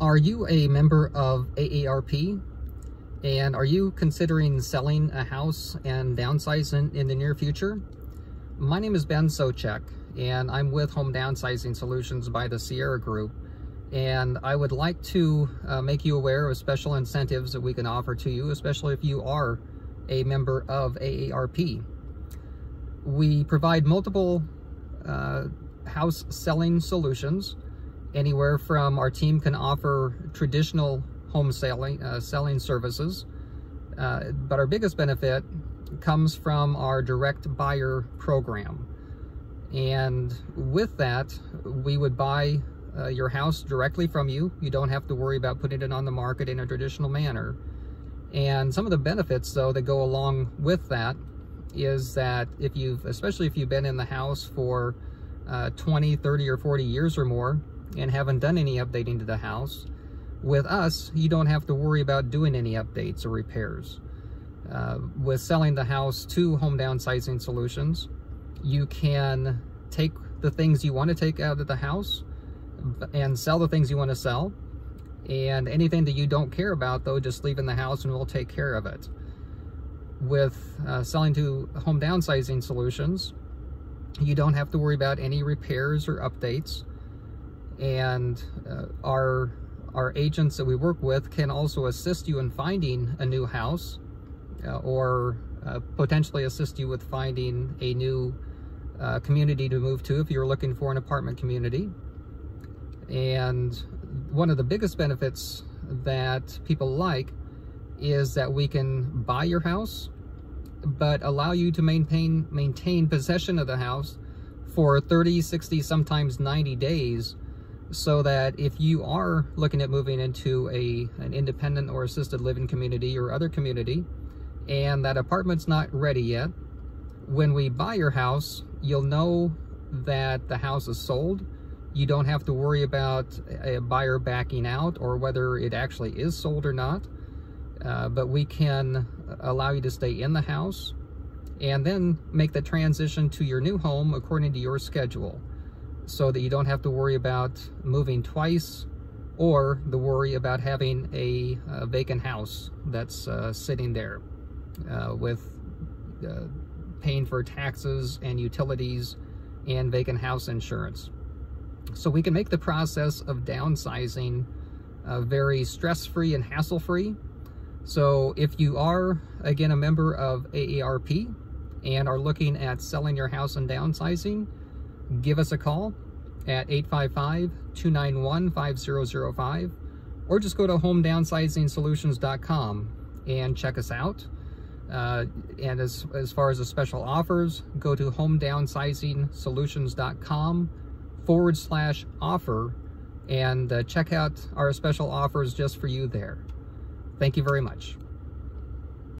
Are you a member of AARP? And are you considering selling a house and downsizing in the near future? My name is Ben Souchek, and I'm with Home Downsizing Solutions by the Sierra Group. And I would like to uh, make you aware of special incentives that we can offer to you, especially if you are a member of AARP. We provide multiple uh, house selling solutions anywhere from our team can offer traditional home selling, uh, selling services, uh, but our biggest benefit comes from our direct buyer program. And with that, we would buy uh, your house directly from you. You don't have to worry about putting it on the market in a traditional manner. And some of the benefits, though, that go along with that is that if you've, especially if you've been in the house for uh, 20, 30, or 40 years or more, and haven't done any updating to the house, with us, you don't have to worry about doing any updates or repairs. Uh, with selling the house to Home Downsizing Solutions, you can take the things you want to take out of the house and sell the things you want to sell. And anything that you don't care about, though, just leave in the house and we'll take care of it. With uh, selling to Home Downsizing Solutions, you don't have to worry about any repairs or updates and uh, our our agents that we work with can also assist you in finding a new house uh, or uh, potentially assist you with finding a new uh, community to move to if you're looking for an apartment community. And one of the biggest benefits that people like is that we can buy your house but allow you to maintain maintain possession of the house for 30, 60, sometimes 90 days so that if you are looking at moving into a an independent or assisted living community or other community and that apartment's not ready yet when we buy your house you'll know that the house is sold. You don't have to worry about a buyer backing out or whether it actually is sold or not. Uh, but we can allow you to stay in the house and then make the transition to your new home according to your schedule so that you don't have to worry about moving twice or the worry about having a, a vacant house that's uh, sitting there uh, with uh, paying for taxes and utilities and vacant house insurance. So we can make the process of downsizing uh, very stress-free and hassle-free. So if you are, again, a member of AARP and are looking at selling your house and downsizing, give us a call at 855-291-5005 or just go to homedownsizingsolutions.com and check us out. Uh, and as, as far as the special offers, go to homedownsizingsolutions.com forward slash offer and uh, check out our special offers just for you there. Thank you very much.